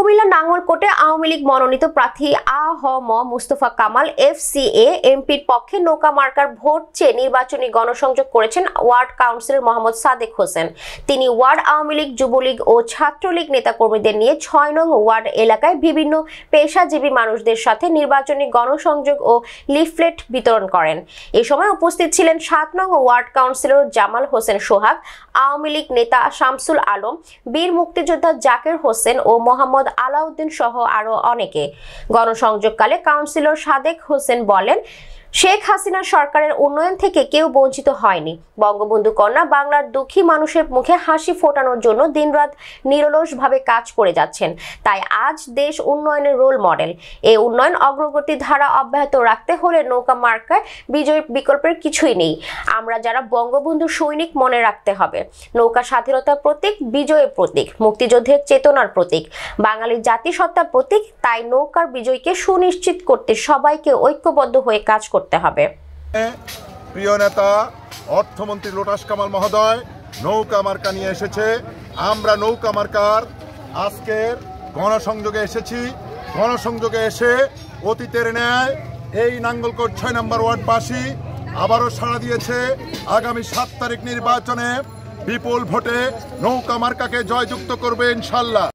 কুমিল্লা নাঙ্গলকোটে আওয়ামী লীগ মনোনীত প্রার্থী আ হ ম মুস্তফা কামাল, এফ এফসিএ এমপির পক্ষে নৌকা মার্কার ভোট চেয়ে নির্বাচনী গণসংযোগ করেছেন ওয়ার্ড কাউন্সিলর মোহাম্মদ সাদেক হোসেন। তিনি ওয়ার্ড আওয়ামী লীগ, যুবলীগ ও ছাত্রলীগ নেতাকর্মীদের নিয়ে ছয় নং ওয়ার্ড এলাকায় বিভিন্ন পেশাজীবী মানুষদের সাথে নির্বাচনী গণসংযোগ ও লিফলেট বিতরণ করেন। এ সময় উপস্থিত ছিলেন সাত নং ওয়ার্ড কাউন্সিলর জামাল হোসেন সোহাগ, আওয়ামী লীগ নেতা শামসুল আলম, বীর মুক্তিযোদ্ধা জাকের হোসেন ও মোহাম্মদ আলাউদ্দিন সহ আরও অনেকে। গণসংযোগকালে কাউন্সিলর সাদেক হোসেন বলেন শেখ হাসিনা সরকারের উন্নয়ন থেকে কেউ বঞ্চিত হয়নি। বঙ্গবন্ধু কন্যা বাংলার দুঃখী মানুষের মুখে হাসি ফোটানোর জন্য দিনরাত নিরলসভাবে কাজ করে যাচ্ছেন। তাই আজ দেশ উন্নয়নের রোল মডেল। এই উন্নয়ন অগ্রগতি ধারা অব্যাহত রাখতে হলে নৌকা মার্কায় বিজয় বিকল্পের কিছুই নেই। আমরা যারা বঙ্গবন্ধু সৈনিক মনে রাখতে হবে। নৌকা স্বাধীনতার প্রতীক, বিজয়ের প্রতীক, মুক্তিযুদ্ধের চেতনার প্রতীক, বাঙালির জাতিসত্তার প্রতীক, তাই নৌকার বিজয়কে সুনিশ্চিত করতে সবাইকে ঐক্যবদ্ধ হয়ে কাজ করতে হবে। প্রিয় নেতা, অর্থমন্ত্রী লোটাস কামাল মহোদয়, নৌকা মার্কা নিয়ে এসেছে। আমরা নৌকা মার্কার আজকের গণসংযোগে এসেছি। গণসংযোগে এসে অতীতের ন্যায় এই নাঙ্গলকোট ছয় নম্বর ওয়ার্ডবাসী আবারও সাড়া দিয়েছে। আগামী সাত তারিখ নির্বাচনে বিপুল ভোটে নৌকা মার্কাকে জয়যুক্ত করবে ইনশাল্লাহ।